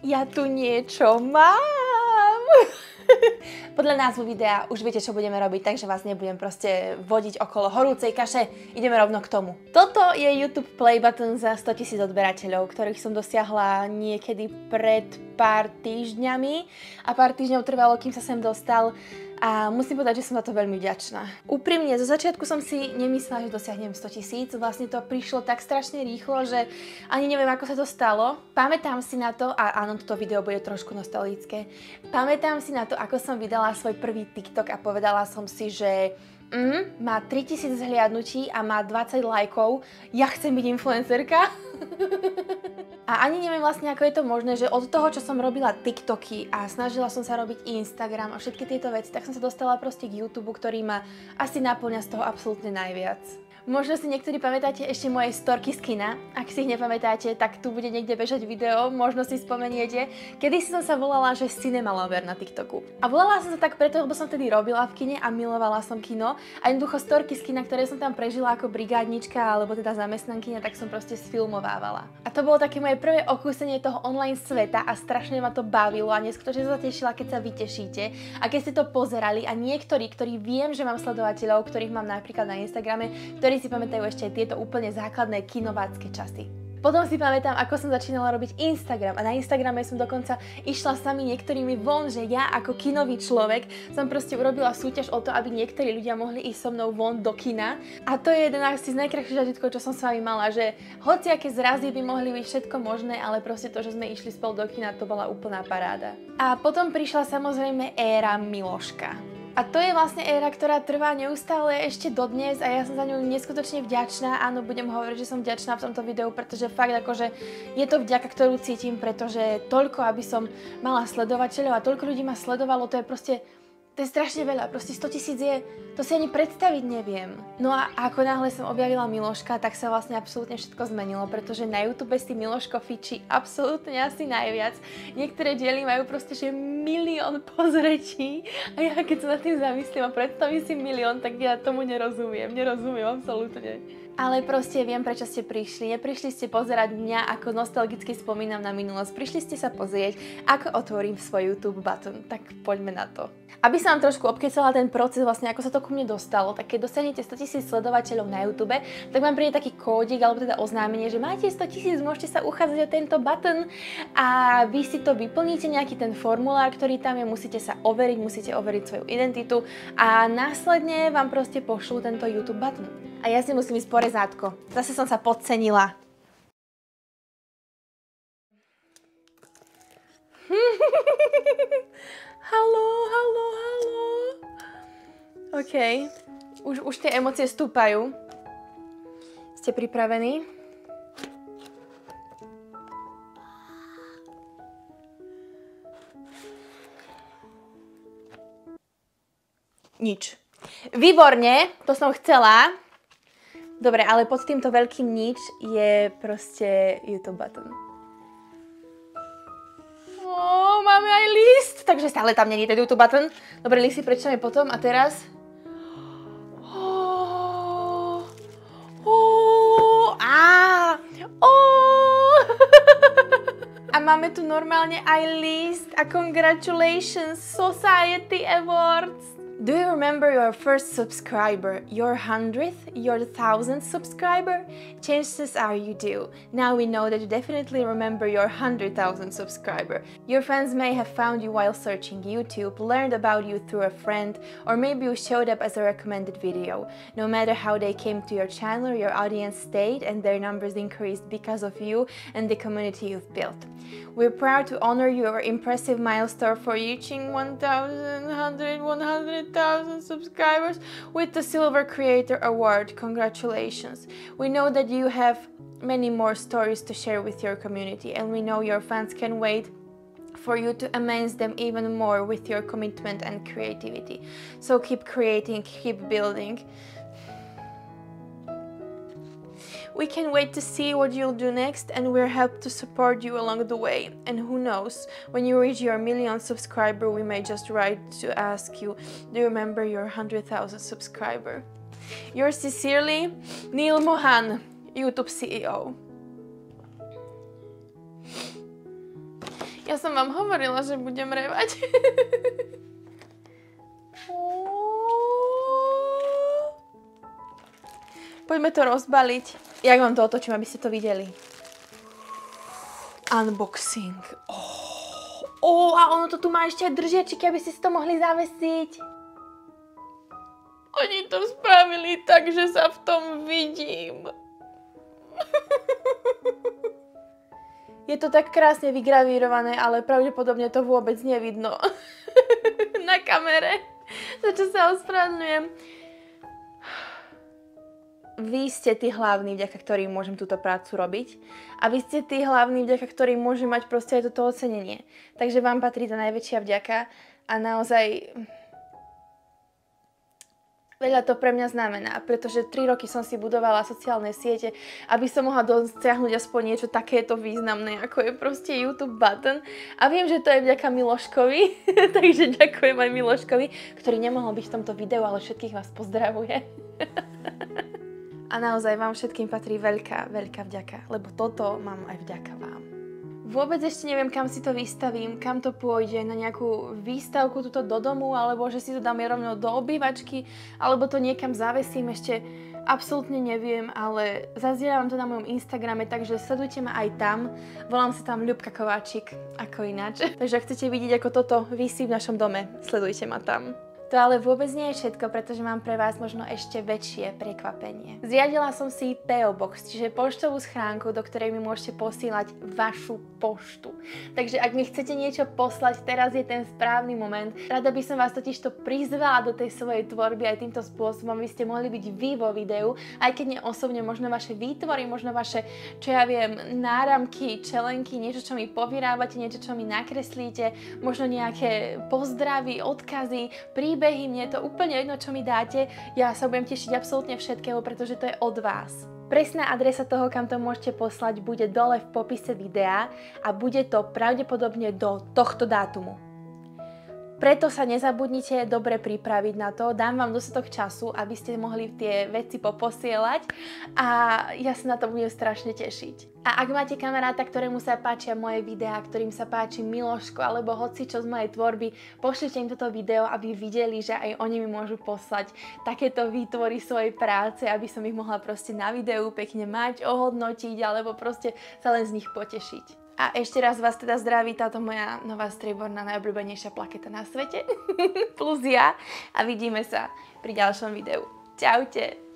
Ja tu niečo mám. Podľa názvu videa už viete, čo budeme robiť, takže vás nebudem proste vodiť okolo horúcej kaše. Ideme rovno k tomu. Toto je YouTube Play Button za 100 tisíc odberateľov, ktorých som dosiahla niekedy pred pár týždňami a pár týždňov trvalo, kým sa sem dostal a musím povedať, že som za to veľmi vďačná. Úprimne, zo začiatku som si nemyslela, že dosiahnem 100 tisíc, vlastne to prišlo tak strašne rýchlo, že ani neviem, ako sa to stalo. Pamätám si na to, a áno, toto video bude trošku nostalgické, pamätám si na to, ako som vydala svoj prvý TikTok a povedala som si, že Mm, má 3000 zhliadnutí a má 20 lajkov. Ja chcem byť influencerka. A ani neviem vlastne, ako je to možné, že od toho, čo som robila TikToky a snažila som sa robiť Instagram a všetky tieto veci, tak som sa dostala proste k YouTube, ktorý ma asi naplňa z toho absolútne najviac. Možno si niektorí pamätáte ešte moje storky z kina. Ak si ich nepamätáte, tak tu bude niekde bežať video, možno si spomeniete. Kedy som sa volala, že Cinema Lover na TikToku. A volala som sa tak preto, lebo som vtedy robila v kine a milovala som kino. A jednoducho storky z kina, ktoré som tam prežila ako brigádnička alebo teda zamestnankyňa, tak som proste sfilmovávala. A to bolo také moje prvé okúsenie toho online sveta a strašne ma to bavilo a neskutočne sa tešila, keď sa vytešíte a keď ste to pozerali a niektorí, ktorí viem, že mám sledovateľov, ktorých mám napríklad na Instagrame, ktorí si pamätajú ešte tieto úplne základné kinovácké časy. Potom si pamätám, ako som začínala robiť Instagram a na Instagrame som dokonca išla sami niektorými von, že ja ako kinový človek som proste urobila súťaž o to, aby niektorí ľudia mohli ísť so mnou von do kina. A to je jeden z najkrajších zažitkov, čo som s vami mala, že hoci aké zrazy by mohli byť všetko možné, ale proste to, že sme išli spolu do kina, to bola úplná paráda. A potom prišla samozrejme éra Miloška. A to je vlastne éra, ktorá trvá neustále ešte dodnes a ja som za ňu neskutočne vďačná. Áno, budem hovoriť, že som vďačná v tomto videu, pretože fakt akože je to vďaka, ktorú cítim, pretože toľko, aby som mala sledovateľov a toľko ľudí ma sledovalo, to je proste to je strašne veľa, proste 100 tisíc je, to si ani predstaviť neviem. No a ako náhle som objavila Miloška, tak sa vlastne absolútne všetko zmenilo, pretože na YouTube si Miloško fičí absolútne asi najviac. Niektoré diely majú proste, že milión pozretí a ja keď sa nad tým zamyslím a predstavím si milión, tak ja tomu nerozumiem, nerozumiem absolútne. Ale proste viem, prečo ste prišli. Neprišli ste pozerať mňa, ako nostalgicky spomínam na minulosť. Prišli ste sa pozrieť, ako otvorím svoj YouTube button. Tak poďme na to. Aby sa vám trošku obkecala ten proces, vlastne ako sa to ku mne dostalo, tak keď dostanete 100 tisíc sledovateľov na YouTube, tak vám príde taký kódik alebo teda oznámenie, že máte 100 tisíc, môžete sa uchádzať o tento button a vy si to vyplníte nejaký ten formulár, ktorý tam je, musíte sa overiť, musíte overiť svoju identitu a následne vám proste pošlú tento YouTube button. A ja si musím ísť po rezátko. Zase som sa podcenila. halo, halo, halo. OK. Už, už tie emócie stúpajú. Ste pripravení? Nič. Výborne, to som chcela. Dobre, ale pod týmto veľkým nič je proste YouTube button. Ó, máme aj list, takže stále tam není ten YouTube button. Dobre, listy prečítame potom a teraz... A máme tu normálne aj list a congratulations Society Awards. Do you remember your first subscriber, your hundredth, your thousandth subscriber? Chances are you do. Now we know that you definitely remember your hundred thousand subscriber. Your friends may have found you while searching YouTube, learned about you through a friend, or maybe you showed up as a recommended video. No matter how they came to your channel, your audience stayed and their numbers increased because of you and the community you've built. We're proud to honor your impressive milestone for reaching 1,100, 100 1,000 subscribers with the Silver Creator Award. Congratulations! We know that you have many more stories to share with your community, and we know your fans can wait for you to amaze them even more with your commitment and creativity. So keep creating, keep building. We can wait to see what you'll do next and we're helped to support you along the way. And who knows, when you reach your million subscriber, we may just write to ask you, do you remember your 100,000 subscriber? Yours sincerely, Neil Mohan, YouTube CEO. Ja som vám hovorila, že budem revať. Poďme to rozbaliť. Jak vám to otočím, aby ste to videli. Unboxing. Oh, oh, a ono to tu má ešte aj držiačiky, aby ste si to mohli zavesiť. Oni to spravili tak, že sa v tom vidím. Je to tak krásne vygravírované, ale pravdepodobne to vôbec nevidno na kamere, za čo sa ospravedlňujem. Vy ste tí hlavní, vďaka ktorým môžem túto prácu robiť. A vy ste tí hlavní, vďaka ktorým môžem mať proste aj toto ocenenie. Takže vám patrí tá najväčšia vďaka a naozaj Veľa to pre mňa znamená, pretože 3 roky som si budovala sociálne siete, aby som mohla dosiahnuť aspoň niečo takéto významné, ako je proste YouTube button. A viem, že to je vďaka Miloškovi, takže ďakujem aj Miloškovi, ktorý nemohol byť v tomto videu, ale všetkých vás pozdravuje. A naozaj vám všetkým patrí veľká, veľká vďaka, lebo toto mám aj vďaka vám. Vôbec ešte neviem, kam si to vystavím, kam to pôjde, na nejakú výstavku tuto do domu, alebo že si to dám rovno do obývačky, alebo to niekam zavesím, ešte absolútne neviem, ale zazdieľam to na mojom Instagrame, takže sledujte ma aj tam. Volám sa tam Ľubka Kováčik, ako ináč. takže ak chcete vidieť, ako toto vysí v našom dome, sledujte ma tam. To ale vôbec nie je všetko, pretože mám pre vás možno ešte väčšie prekvapenie. Zriadila som si PO Box, čiže poštovú schránku, do ktorej mi môžete posílať vašu poštu. Takže ak mi chcete niečo poslať, teraz je ten správny moment. Rada by som vás totiž to prizvala do tej svojej tvorby aj týmto spôsobom, aby ste mohli byť vy vo videu, aj keď nie osobne, možno vaše výtvory, možno vaše, čo ja viem, náramky, čelenky, niečo, čo mi povyrábate, niečo, čo mi nakreslíte, možno nejaké pozdravy, odkazy, príbehy, príbehy, mne je to úplne jedno, čo mi dáte, ja sa budem tešiť absolútne všetkého, pretože to je od vás. Presná adresa toho, kam to môžete poslať, bude dole v popise videa a bude to pravdepodobne do tohto dátumu. Preto sa nezabudnite dobre pripraviť na to, dám vám dostatok času, aby ste mohli tie veci poposielať a ja sa na to budem strašne tešiť. A ak máte kamaráta, ktorému sa páčia moje videá, ktorým sa páči Miloško alebo hoci čo z mojej tvorby, pošlite im toto video, aby videli, že aj oni mi môžu poslať takéto výtvory svojej práce, aby som ich mohla proste na videu pekne mať, ohodnotiť alebo proste sa len z nich potešiť. A ešte raz vás teda zdraví táto moja nová strieborná najobľúbenejšia plaketa na svete. Plus ja. A vidíme sa pri ďalšom videu. Čaute.